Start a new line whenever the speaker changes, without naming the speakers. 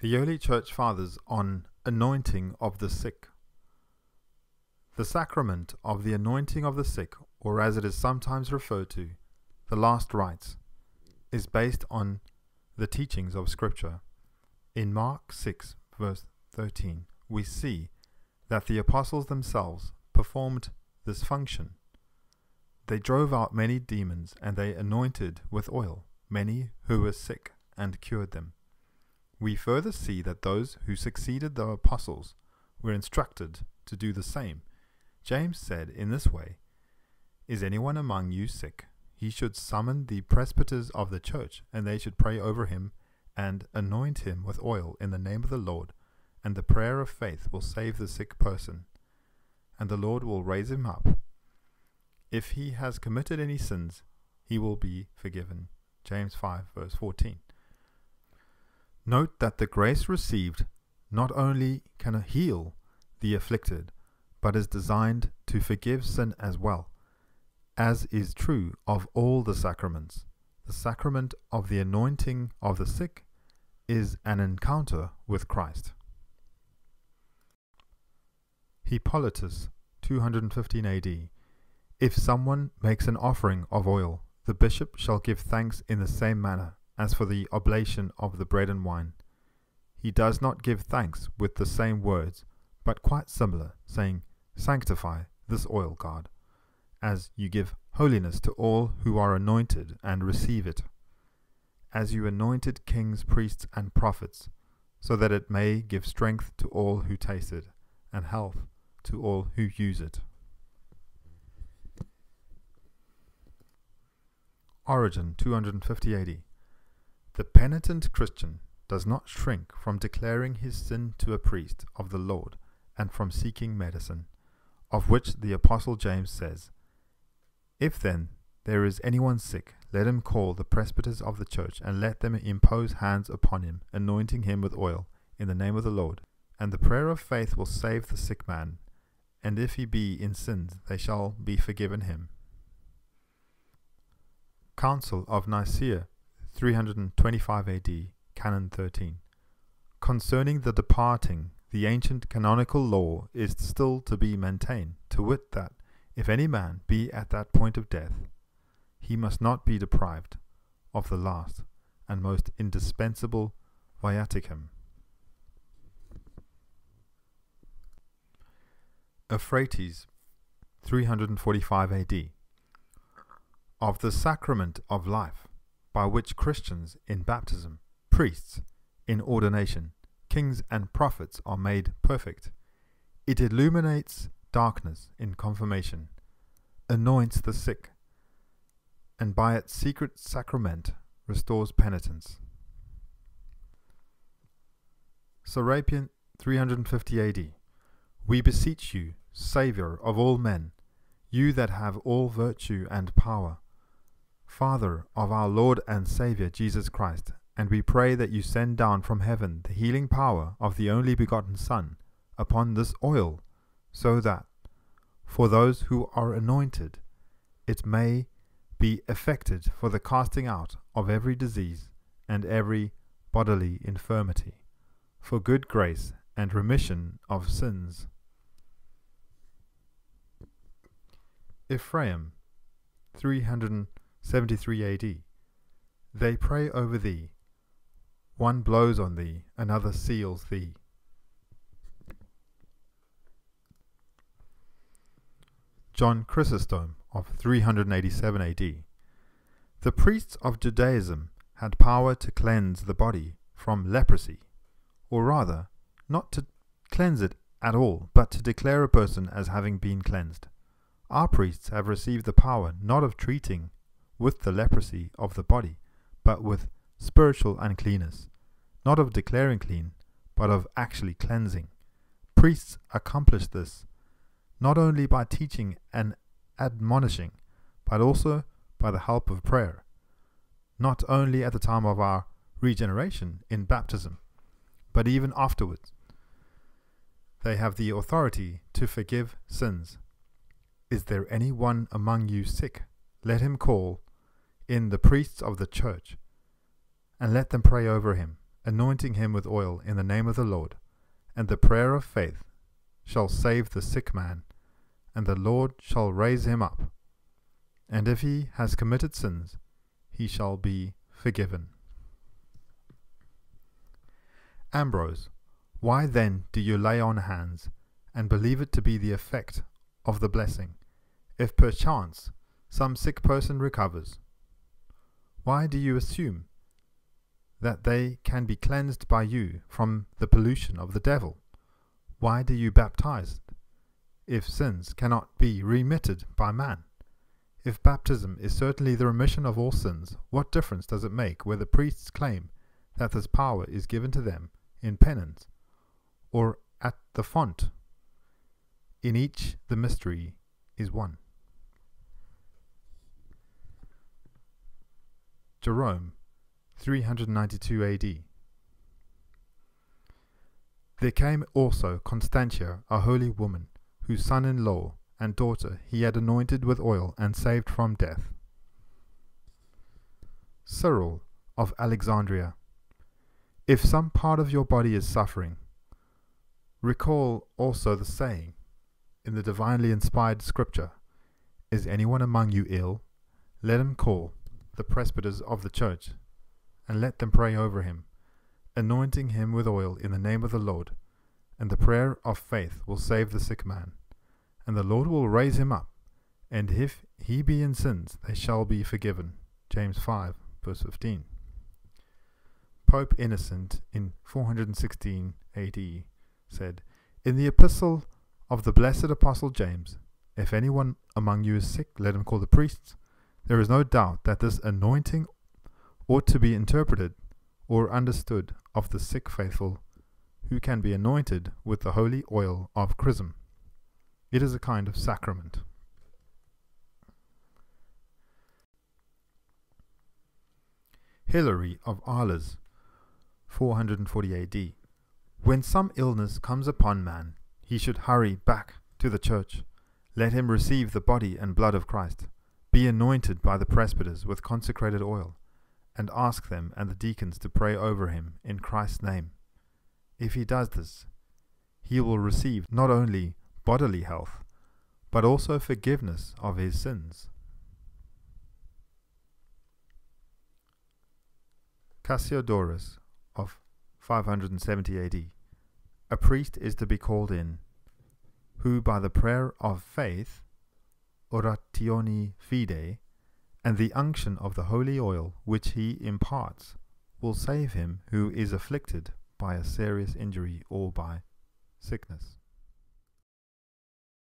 The early church fathers on anointing of the sick. The sacrament of the anointing of the sick, or as it is sometimes referred to, the last rites, is based on the teachings of Scripture. In Mark 6, verse 13, we see that the apostles themselves performed this function. They drove out many demons and they anointed with oil many who were sick and cured them. We further see that those who succeeded the apostles were instructed to do the same. James said in this way Is anyone among you sick? He should summon the presbyters of the church, and they should pray over him and anoint him with oil in the name of the Lord, and the prayer of faith will save the sick person, and the Lord will raise him up. If he has committed any sins, he will be forgiven. James 5, verse 14. Note that the grace received not only can heal the afflicted, but is designed to forgive sin as well, as is true of all the sacraments. The sacrament of the anointing of the sick is an encounter with Christ. Hippolytus, 215 AD. If someone makes an offering of oil, the bishop shall give thanks in the same manner as for the oblation of the bread and wine. He does not give thanks with the same words, but quite similar, saying, Sanctify this oil, God, as you give holiness to all who are anointed and receive it, as you anointed kings, priests, and prophets, so that it may give strength to all who taste it, and health to all who use it. Origen 250 AD. The penitent Christian does not shrink from declaring his sin to a priest of the Lord and from seeking medicine, of which the Apostle James says, If then there is anyone sick, let him call the presbyters of the church, and let them impose hands upon him, anointing him with oil, in the name of the Lord. And the prayer of faith will save the sick man, and if he be in sins, they shall be forgiven him. Council of Nicaea, 325 AD, Canon 13. Concerning the departing, the ancient canonical law is still to be maintained, to wit that, if any man be at that point of death, he must not be deprived of the last and most indispensable viaticum. Aphraates, 345 AD of the sacrament of life, by which Christians in baptism, priests in ordination, kings and prophets are made perfect. It illuminates darkness in confirmation, anoints the sick, and by its secret sacrament restores penitence. Serapion 350 AD. We beseech you, Saviour of all men, you that have all virtue and power, Father of our Lord and Saviour Jesus Christ, and we pray that you send down from heaven the healing power of the only begotten Son upon this oil, so that, for those who are anointed, it may be effected for the casting out of every disease and every bodily infirmity, for good grace and remission of sins. Ephraim, 300 73 AD. They pray over thee. One blows on thee, another seals thee. John Chrysostom of 387 AD. The priests of Judaism had power to cleanse the body from leprosy, or rather, not to cleanse it at all, but to declare a person as having been cleansed. Our priests have received the power not of treating with the leprosy of the body, but with spiritual uncleanness, not of declaring clean, but of actually cleansing. Priests accomplish this not only by teaching and admonishing, but also by the help of prayer, not only at the time of our regeneration in baptism, but even afterwards. They have the authority to forgive sins. Is there any one among you sick? Let him call in the priests of the church, and let them pray over him, anointing him with oil in the name of the Lord, and the prayer of faith shall save the sick man, and the Lord shall raise him up. And if he has committed sins, he shall be forgiven. Ambrose, why then do you lay on hands, and believe it to be the effect of the blessing, if perchance some sick person recovers? Why do you assume that they can be cleansed by you from the pollution of the devil? Why do you baptize if sins cannot be remitted by man? If baptism is certainly the remission of all sins, what difference does it make whether priests claim that this power is given to them in penance or at the font? In each the mystery is one. Jerome, 392 AD. There came also Constantia, a holy woman, whose son in law and daughter he had anointed with oil and saved from death. Cyril of Alexandria. If some part of your body is suffering, recall also the saying in the divinely inspired scripture Is anyone among you ill? Let him call the presbyters of the church, and let them pray over him anointing him with oil in the name of the Lord, and the prayer of faith will save the sick man. And the Lord will raise him up, and if he be in sins, they shall be forgiven. James 5, verse 15. Pope Innocent in 416 AD said, In the epistle of the blessed Apostle James, if anyone among you is sick, let him call the priests. There is no doubt that this anointing ought to be interpreted or understood of the sick faithful who can be anointed with the holy oil of chrism. It is a kind of sacrament. Hilary of Arles, 440 AD. When some illness comes upon man, he should hurry back to the church. Let him receive the body and blood of Christ, be anointed by the presbyters with consecrated oil, and ask them and the deacons to pray over him in Christ's name. If he does this, he will receive not only bodily health, but also forgiveness of his sins. Cassiodorus of 570 AD. A priest is to be called in, who by the prayer of faith, oratione fidei, and the unction of the holy oil which he imparts will save him who is afflicted by a serious injury or by sickness.